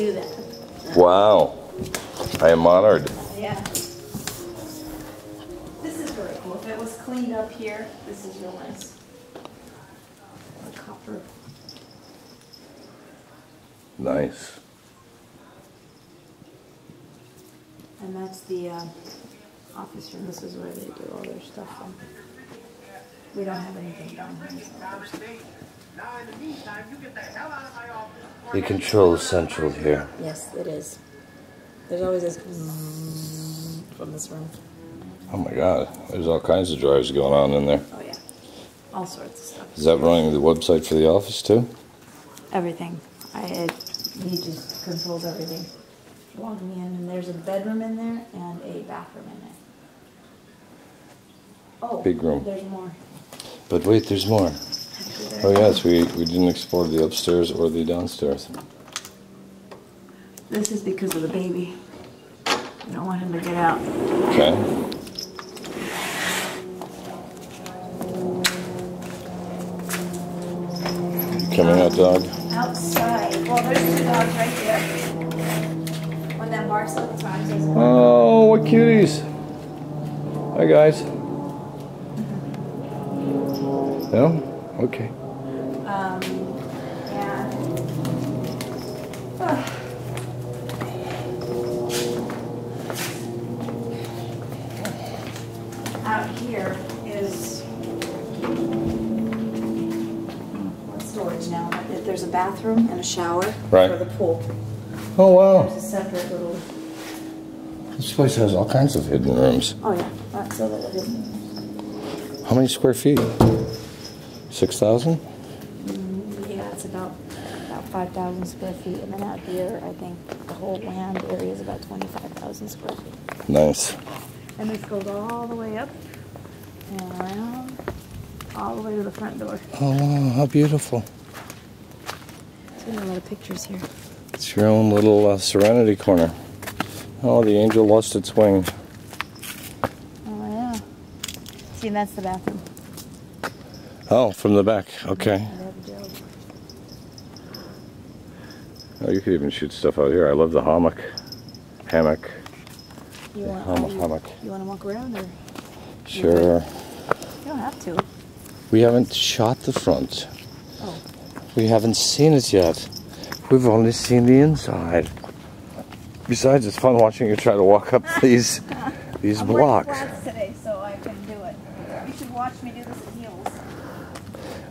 do that. Wow. I am honored. Yeah. This is very cool. If it was cleaned up here, this is real nice. The copper. Nice. And that's the uh, office room. This is where they do all their stuff. From. We don't have anything down here. So there's- The control is central here. Yes, it is. There's always this from this room. Oh my god. There's all kinds of drives going on in there. Oh yeah, all sorts of stuff. Is that running the website for the office too? Everything. I it, he just controls everything. Log me in, and there's a bedroom in there and a bathroom in there. Oh, Big room. There's more. But wait, there's more. Actually, there- Oh yes, we, we didn't explore the upstairs or the downstairs. This is because of the baby. I don't want him to get out. Okay. You coming out, dog? Outside. Well, there's two dogs right there. When that barks all the time, Oh, what cuties. Hi, guys. Mm-hmm. No? Okay. um, yeah. Ugh. Out here is what storage now. There's a bathroom and a shower Right. for the pool. Oh, wow. There's a separate little. This place has all kinds of hidden rooms. Oh yeah, that's so that it isn't. How many square feet? 6,000? Yeah, it's about about five thousand square feet, and then out here, I think the whole land area is about twenty-five thousand square feet. Nice. And this goes all the way up and around, all the way to the front door. Oh, wow, how beautiful. So a lot of pictures here. It's your own little uh, serenity corner. Oh, the angel lost its wing. Oh yeah. See, and that's the bathroom. Oh, from the back. Okay. They have a jail. Oh, you could even shoot stuff out here. I love the hammock. Hammock. You want? hammock, you, hammock. You want to walk around, or Sure. you don't have to? We haven't shot the front. Oh, We haven't seen it yet. We've only seen the inside. Besides, it's fun watching you try to walk up these these I'm blocks. flats today, so I can do it. You should watch me do this in heels.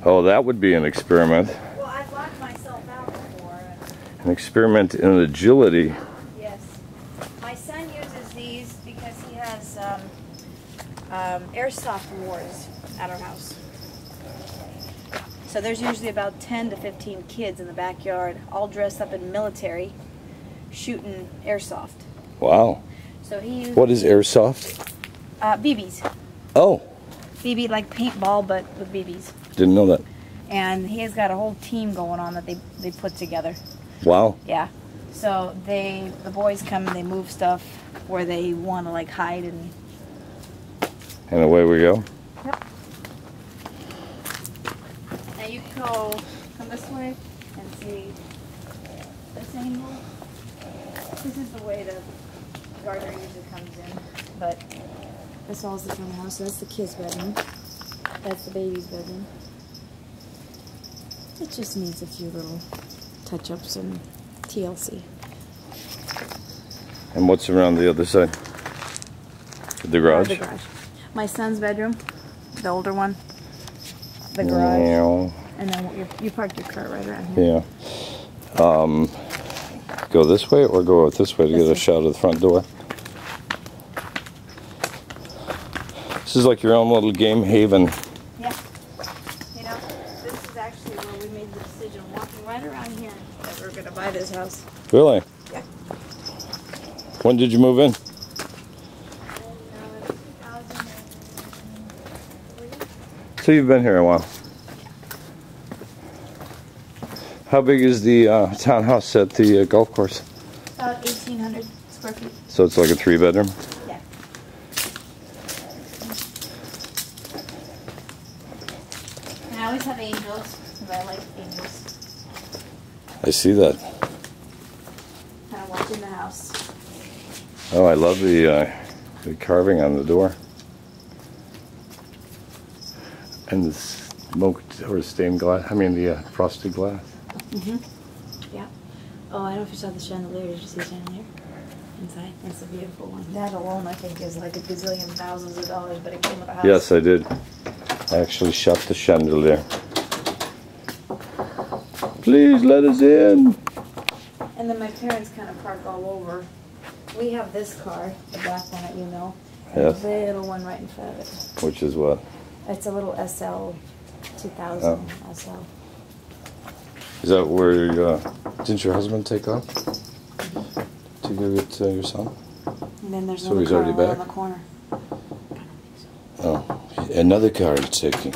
Oh, that would be an experiment. Well, I've locked myself out before. An experiment in agility. Yes. My son uses these because he has um, um, airsoft wars at our house. So there's usually about 10 to 15 kids in the backyard, all dressed up in military, shooting airsoft. Wow. So he What is airsoft? uh, BBs. Oh, BB like paintball, but with BBs. Didn't know that. And he has got a whole team going on that they, they put together. Wow. Yeah. So they, the boys come and they move stuff where they want to like hide and And away we go. Yep. Now you can go come this way and see this angle. This is the way the gardener usually comes in, but this all is the front house. So that's the kid's bedroom. That's the baby's bedroom. It just needs a few little touch-ups and TLC. And what's around the other side? The garage? the garage. My son's bedroom, the older one. The garage. Meow. And then you, you parked your car right around here. Yeah. Um, go this way or go out this way to This get a way. shot of the front door? This is like your own little game haven. Yeah. You know, this is actually where we made the decision, walking right around here, that we're gonna buy this house. Really? Yeah. When did you move in? So you've been here a while. How big is the uh, townhouse at the uh, golf course? About eighteen hundred square feet. So it's like a three bedroom? Yeah. And I always have angels, because I like angels. I see that. Oh, I love the, uh, the carving on the door. And the smoked or stained glass, I mean the uh, frosted glass. Mhm. Yeah. Oh, I don't know if you saw the chandelier. Did you see the chandelier? Inside? It's a beautiful one. That alone, I think, is like a gazillion thousands of dollars, but it came with a house. Yes, I did. I actually shot the chandelier. Please let us in. And then my parents kind of park all over. We have this car, the black one that you know. and Yes. A little one right in front of it. Which is what? It's a little SL 2000 Oh. SL. Is that where, uh, didn't your husband take off? To give it to your son? And then there's So another he's car already back? on the corner. Oh, another car is taking.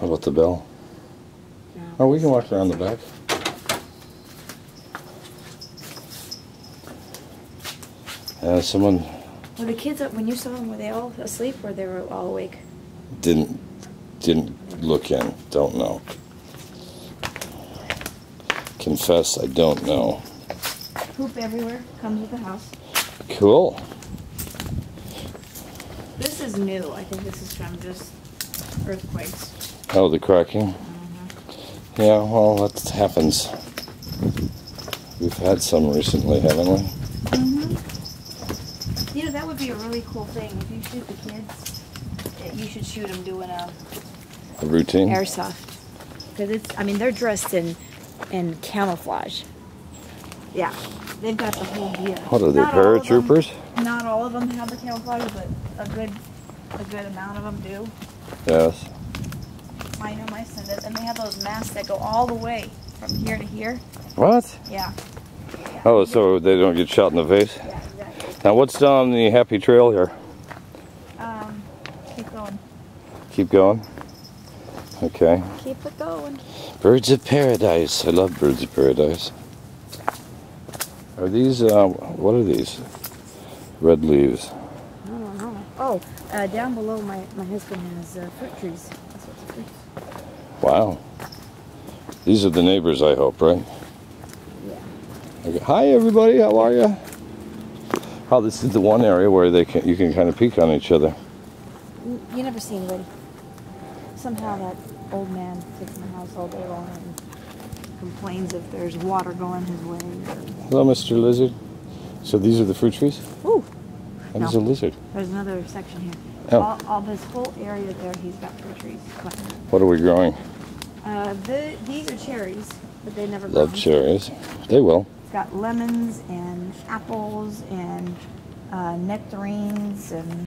How about the bell? Oh, we can walk around the back. Uh, someone Were the kids up when you saw them? Were they all asleep or they were all awake? didn't didn't look in. Don't know. Confess, I don't know. Poop everywhere. Comes with the house. Cool. This is new. I think this is from just earthquakes. Oh, the cracking. Yeah, well, that happens. We've had some recently, haven't we? Mm-hmm. You know, that would be a really cool thing. If you shoot the kids, eh, you should shoot them doing a A routine. airsoft. Because it's, I mean, they're dressed in, in camouflage. Yeah, they've got the whole gear. What are they, Not of them- paratroopers? Not all of them have the camouflage, but a good, a good amount of them do. Yes. I know my son does, and they have those masks that go all the way from here to here. What? Yeah. Oh, so they don't get shot in the face? Yeah, exactly. Now, what's down the happy trail here? Um, keep going. Keep going. Okay. Keep it going. Birds of paradise. I love birds of paradise. Are these, uh, what are these? Red leaves. I don't know. Oh, uh, down below my, my husband has uh, fruit trees. Wow. These are the neighbors, I hope, right? Yeah. Okay. Hi, everybody. How are you? Oh, this is the one area where they can you can kind of peek on each other. You, never see anybody. Somehow that old man sits in the house all day long and complains if there's water going his way. Hello, Mr. Lizard. So these are the fruit trees? Ooh, That No. a lizard. there's another section here. Oh. All, all this whole area there, he's got fruit trees. But, What are we growing? uh, the, these are cherries, but they never grow. Love grown. cherries. They will. It's got lemons and apples and uh, nectarines and